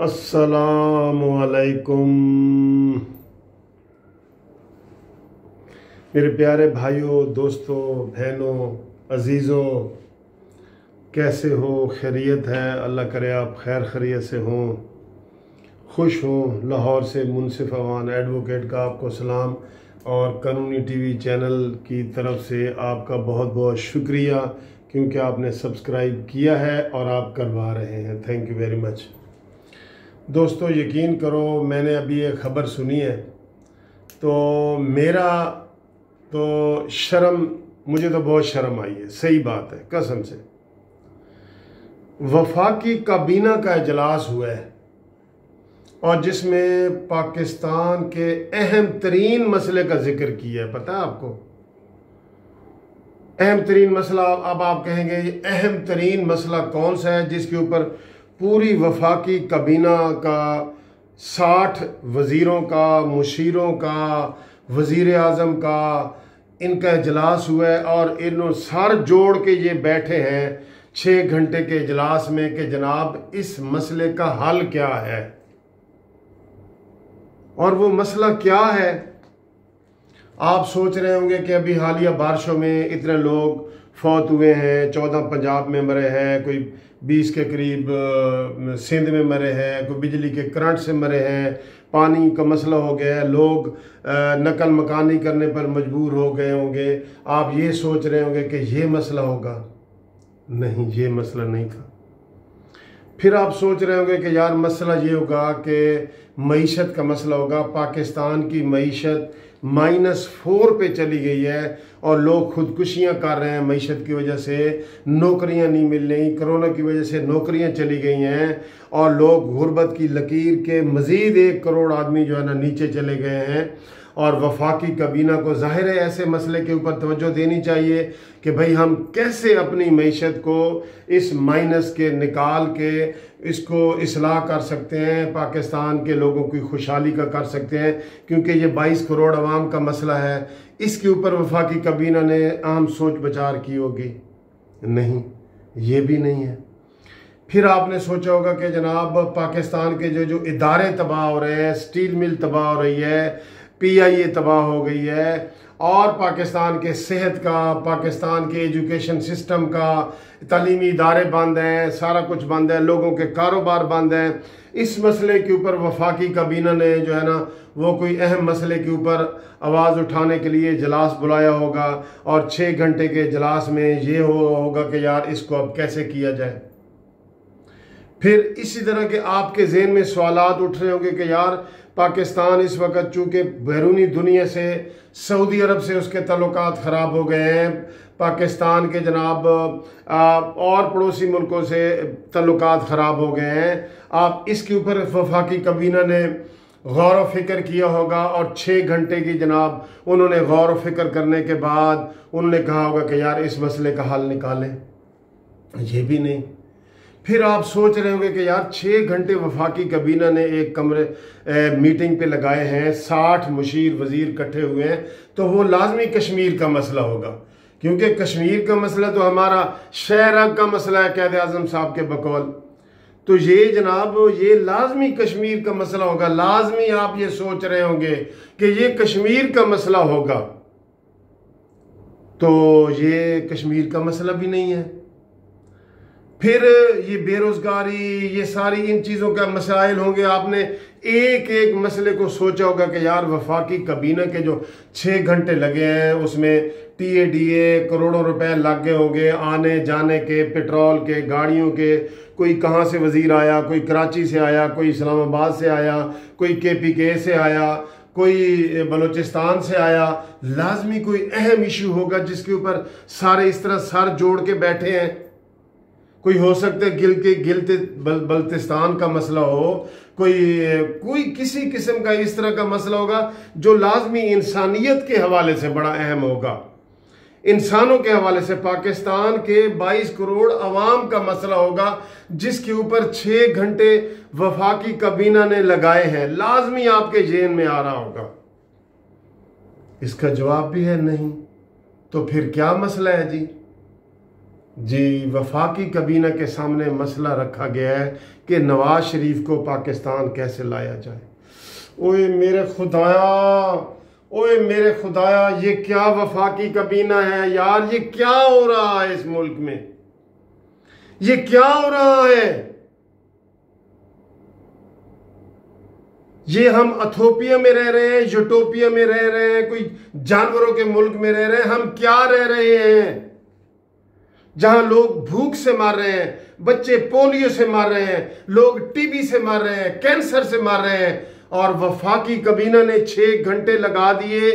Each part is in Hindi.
असलकुम मेरे प्यारे भाइयों, दोस्तों, बहनों, अजीज़ों, कैसे हो? खैरियत है? अल्लाह करे आप खैर खरीत से हों। खुश हों। लाहौर से मुनसिफ अवान एडवोकेट का आपको सलाम और कानूनी टीवी चैनल की तरफ़ से आपका बहुत बहुत शुक्रिया, क्योंकि आपने सब्सक्राइब किया है और आप करवा रहे हैं। Thank you very much. दोस्तों, यकीन करो, मैंने अभी एक ख़बर सुनी है। तो मेरा तो शर्म, मुझे तो बहुत शर्म आई है। सही बात है, कसम से। वफाकी काबीना का इजलास हुआ है और जिसमें पाकिस्तान के अहम तरीन मसले का ज़िक्र किया है। पता है आपको? अहम तरीन मसला, अब आप कहेंगे, अहम तरीन मसला कौन सा है जिसके ऊपर पूरी वफाकी कबीना का, साठ वज़ीरों का, मुशीरों का वज़ीर अजम का इनका इजलास हुआ है और इन सर जोड़ के ये बैठे हैं छः घंटे के इजलास में कि जनाब इस मसले का हल क्या है? और वो मसला क्या है? आप सोच रहे होंगे कि अभी हालिया बारिशों में इतने लोग फौत हुए हैं, चौदह पंजाब में मरे हैं, कोई बीस के करीब सिंध में मरे हैं, कोई बिजली के करंट से मरे हैं, पानी का मसला हो गया है, लोग नकल मकानी करने पर मजबूर हो गए होंगे। आप ये सोच रहे होंगे कि ये मसला होगा? नहीं, ये मसला नहीं था। फिर आप सोच रहे होंगे कि यार मसला ये होगा कि मीशत का मसला होगा, पाकिस्तान की मीशत माइनस फोर पे चली गई है और लोग खुदकुशियाँ कर रहे हैं मीशत की वजह से, नौकरियाँ नहीं मिल रही, कोरोना की वजह से नौकरियाँ चली गई हैं और लोग गुर्बत की लकीर के मज़ीद एक करोड़ आदमी जो है ना नीचे चले गए हैं। और वफाकी कबीना को ज़ाहिर है ऐसे मसले के ऊपर तोज्जो देनी चाहिए कि भाई हम कैसे अपनी मीशत को इस माइनस के निकाल के इसको असलाह कर सकते हैं, पाकिस्तान के लोगों की खुशहाली का कर सकते हैं, क्योंकि ये 22 करोड़ आवाम का मसला है। इसके ऊपर वफाकी कबीना ने आम सोच विचार की होगी। नहीं, ये भी नहीं है। फिर आपने सोचा होगा कि जनाब पाकिस्तान के जो जो इदारे तबाह हो रहे हैं, स्टील मिल तबाह हो रही है पी आई ए तबाह हो गई है। और पाकिस्तान के सेहत का, पाकिस्तान के एजुकेशन सिस्टम का, तलीमी इदारे बंद हैं, सारा कुछ बंद है, लोगों के कारोबार बंद हैं। इस मसले के ऊपर वफाकी काबीना ने जो है ना, वो कोई अहम मसले के ऊपर आवाज़ उठाने के लिए जलास बुलाया होगा। और छः घंटे के जलास में ये हो, होगा कि यार इसको अब कैसे किया जाए? फिर इसी तरह के आपके जहन में सवाल उठ रहे होंगे कि यार, पाकिस्तान इस वक्त चूँकि बैरूनी दुनिया से, सऊदी अरब से उसके तल्लुक ख़राब हो गए हैं, पाकिस्तान के जनाब और पड़ोसी मुल्कों से तल्लुक ख़राब हो गए हैं। आप इसके ऊपर वफाकी कबीना ने गौर व फ़िक्र किया होगा और छः घंटे की जनाब उन्होंने गौर फ़िक्र करने के बाद उन्होंने कहा होगा कि यार, इस मसले का हल निकालें। ये भी नहीं। फिर आप सोच रहे होंगे कि यार छः घंटे वफाकी कबीना ने एक कमरे ए, मीटिंग पे लगाए हैं साठ मुशीर वज़ीर इकट्ठे हुए हैं तो वो लाजमी कश्मीर का मसला होगा। क्योंकि कश्मीर का मसला तो हमारा शहर का मसला है कैद आज़म साहब के बकौल। तो ये जनाब ये लाजमी कश्मीर का मसला होगा। लाजमी आप ये सोच रहे होंगे कि ये कश्मीर का मसला होगा। तो ये कश्मीर का मसला भी नहीं है। फिर ये बेरोज़गारी, ये सारी इन चीज़ों का मसाइल होंगे। आपने एक एक मसले को सोचा होगा कि यार वफाकी कबीना के जो छः घंटे लगे हैं, उसमें टी ए डी ए करोड़ों रुपए लग गए होंगे आने जाने के, पेट्रोल के, गाड़ियों के। कोई कहाँ से वज़ीर आया, कोई कराची से आया, कोई इस्लामाबाद से आया, कोई के पी के से आया, कोई बलूचिस्तान से आया। लाजमी कोई अहम इशू होगा जिसके ऊपर सारे इस तरह सर जोड़ के बैठे हैं। कोई हो सकता है गिल के गिलत बल, बल्तिस्तान का मसला हो कोई कोई किसी किस्म का इस तरह का मसला होगा जो लाजमी इंसानियत के हवाले से बड़ा अहम होगा। इंसानों के हवाले से पाकिस्तान के 22 करोड़ अवाम का मसला होगा जिसके ऊपर छः घंटे वफाकी कबीना ने लगाए हैं। लाजमी आपके जेन में आ रहा होगा। इसका जवाब भी है नहीं। तो फिर क्या मसला है जी? जी वफाकी कबीना के सामने मसला रखा गया है कि नवाज़ शरीफ को पाकिस्तान कैसे लाया जाए। ओए मेरे खुदाया, ओए मेरे खुदाया, ये क्या वफाकी कबीना है यार? ये क्या हो रहा है इस मुल्क में? ये क्या हो रहा है? ये हम अथोपिया में रह रहे हैं, यूटोपिया में रह रहे हैं, कोई जानवरों के मुल्क में रह रहे हैं, हम क्या रह रहे हैं? जहाँ लोग भूख से मार रहे हैं, बच्चे पोलियो से मार रहे हैं, लोग टीबी से मार रहे हैं, कैंसर से मार रहे हैं, और वफाकी कबीना ने छह घंटे लगा दिए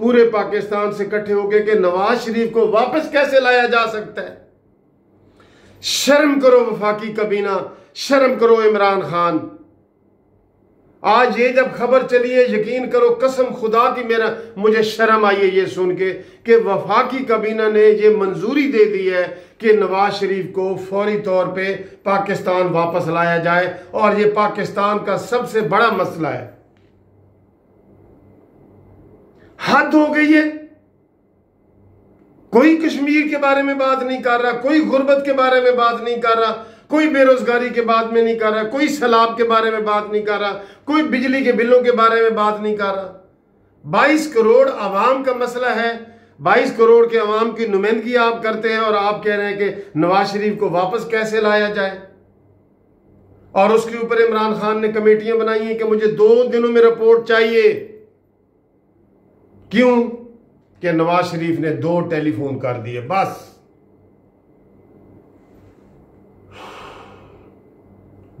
पूरे पाकिस्तान से इकट्ठे हो गए कि नवाज़ शरीफ को वापस कैसे लाया जा सकता है? शर्म करो वफाकी कबीना, शर्म करो इमरान खान। आज ये जब खबर चली है, यकीन करो, कसम खुदा की मेरा, मुझे शर्म आई है ये सुन के कि वफाकी कबीना ने ये मंजूरी दे दी है कि नवाज़ शरीफ को फौरी तौर पे पाकिस्तान वापस लाया जाए और ये पाकिस्तान का सबसे बड़ा मसला है। हद हो गई है। कोई कश्मीर के बारे में बात नहीं कर रहा, कोई गुर्बत के बारे में बात नहीं कर रहा कोई बेरोजगारी के बात में नहीं कर रहा, कोई सैलाब के बारे में बात नहीं कर रहा, कोई बिजली के बिलों के बारे में बात नहीं कर रहा। बाईस करोड़ आवाम का मसला है, बाईस करोड़ के अवाम की नुमाइंदगी आप करते हैं और आप कह रहे हैं कि नवाज़ शरीफ को वापस कैसे लाया जाए? और उसके ऊपर इमरान खान ने कमेटियाँ बनाई हैं कि मुझे दो दिनों में रिपोर्ट चाहिए। क्यों? कि नवाज़ शरीफ ने दो टेलीफोन कर दिए, बस।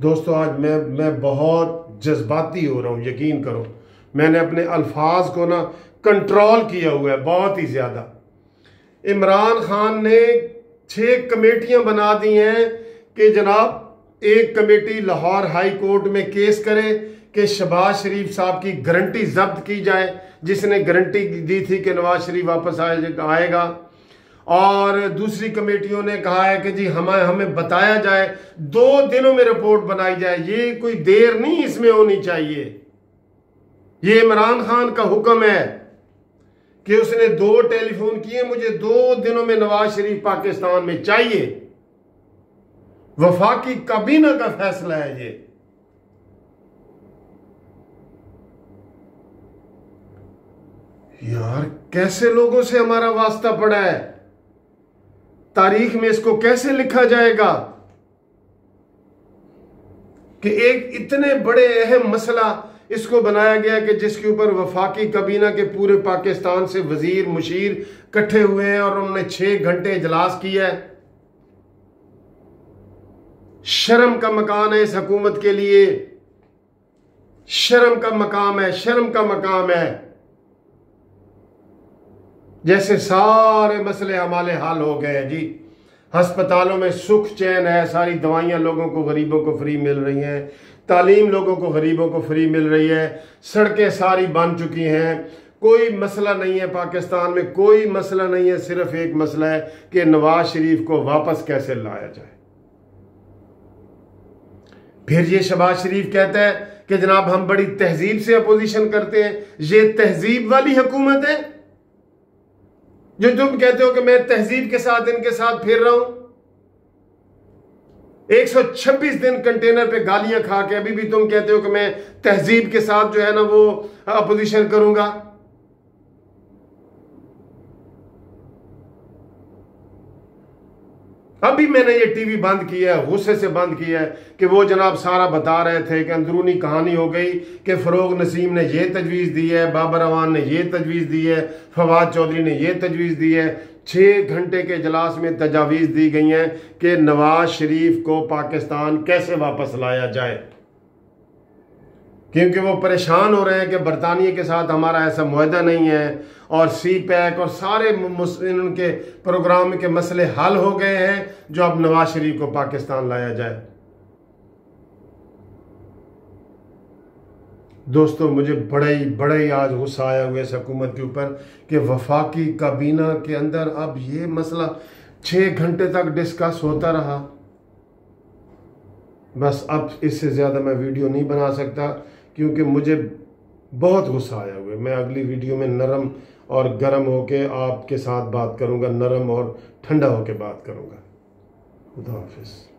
दोस्तों, आज मैं मैं बहुत जज्बाती हो रहा हूँ, यकीन करो। मैंने अपने अल्फाज को ना कंट्रोल किया हुआ है, बहुत ही ज़्यादा। इमरान खान ने छह कमेटियाँ बना दी हैं कि जनाब, एक कमेटी लाहौर हाई कोर्ट में केस करे कि शबाज शरीफ साहब की गारंटी जब्त की जाए, जिसने गारंटी दी थी कि नवाज़ शरीफ वापस आएगा। और दूसरी कमेटियों ने कहा है कि जी हमें हमें बताया जाए, दो दिनों में रिपोर्ट बनाई जाए, ये कोई देर नहीं इसमें होनी चाहिए। ये इमरान खान का हुक्म है कि उसने दो टेलीफोन किए, मुझे दो दिनों में नवाज़ शरीफ पाकिस्तान में चाहिए। वफाकी काबीना का फैसला है ये। यार, कैसे लोगों से हमारा वास्ता पड़ा है? तारीख में इसको कैसे लिखा जाएगा? कि एक इतने बड़े अहम मसला इसको बनाया गया कि जिसके ऊपर वफाकी कबीना के पूरे पाकिस्तान से वज़ीर मुशीर इकट्ठे हुए हैं और उन्होंने छह घंटे इजलास किया है। शर्म का मकान है इस हकूमत के लिए। शर्म का मकाम है, शर्म का मकाम है। जैसे सारे मसले हमारे हल हो गए हैं, जी। हस्पतालों में सुख चैन है, सारी दवाइयाँ लोगों को, गरीबों को फ्री मिल रही हैं। तालीम लोगों को, गरीबों को फ्री मिल रही है। सड़कें सारी बन चुकी हैं। कोई मसला नहीं है पाकिस्तान में, कोई मसला नहीं है, सिर्फ़ एक मसला है कि नवाज़ शरीफ को वापस कैसे लाया जाए। फिर ये शबाज शरीफ कहता है कि जनाब, हम बड़ी तहजीब से अपोजिशन करते हैं। ये तहजीब वाली हुकूमत है। जो तुम कहते हो कि मैं तहजीब के साथ, इनके साथ फिर रहा हूँ। 126 दिन कंटेनर पे गालियाँ खा के अभी भी तुम कहते हो कि मैं तहजीब के साथ जो है ना वो अपोजिशन करूँगा। अभी मैंने ये टीवी बंद किया है, गुस्से से बंद किया है कि वो जनाब सारा बता रहे थे कि अंदरूनी कहानी हो गई कि फरोग नसीम ने यह तजवीज़ दी है, बाबर अवान ने यह तजवीज़ दी है, फवाद चौधरी ने यह तजवीज़ दी है। छः घंटे के इजलास में तजावीज़ दी गई हैं कि नवाज़ शरीफ को पाकिस्तान कैसे वापस लाया जाए। क्योंकि वो परेशान हो रहे हैं कि बरतानिया के साथ हमारा ऐसा माहा नहीं है और सी पैक और सारे उनके प्रोग्राम के मसले हल हो गए हैं जो अब नवाज़ शरीफ को पाकिस्तान लाया जाए। दोस्तों, मुझे बड़ा ही बड़ा ही आज गुस्सा आया हुआ इस हकूमत के ऊपर कि वफाकी काबीना के अंदर अब ये मसला छः घंटे तक डिस्कस होता रहा। बस अब इससे ज़्यादा मैं वीडियो नहीं बना सकता। क्योंकि मुझे बहुत गुस्सा आया हुआ है। मैं अगली वीडियो में नरम और गर्म होके आपके साथ बात करूँगा, नरम और ठंडा होके बात करूँगा। खुदा हाफिज़।